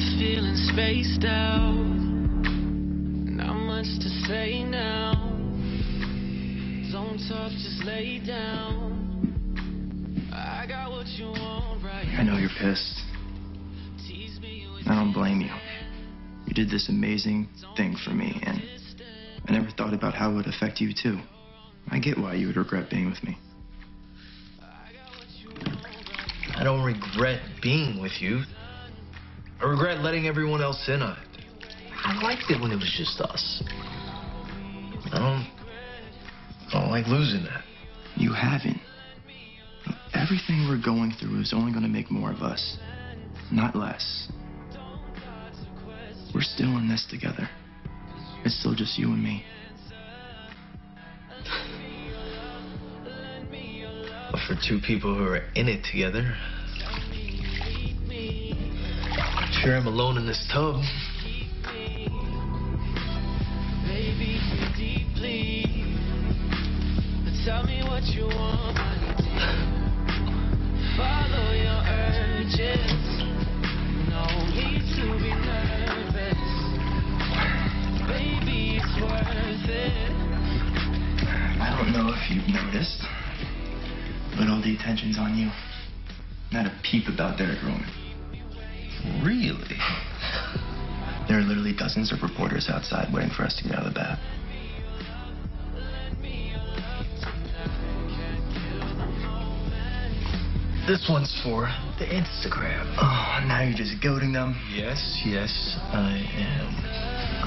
I'm feeling spaced out. Not much to say now. Don't talk, just lay down. I got what you want right I know you're pissed. Tease me with I don't blame you. You did this amazing thing for me, and I never thought about how it would affect you, too. I get why you would regret being with me. I don't regret being with you. I regret letting everyone else in on it. I liked it when it was just us. I don't, I don't like losing that. You haven't. Everything we're going through is only going to make more of us, not less. We're still in this together. It's still just you and me. But for two people who are in it together, be nervous, baby, it's worth it. I don't know if you've noticed, but all the attention's on you. Not a peep about Derek Roman. Really? There are literally dozens of reporters outside waiting for us to get out of the bath. This one's for the Instagram. Oh, now you're just goading them. Yes, yes, I am.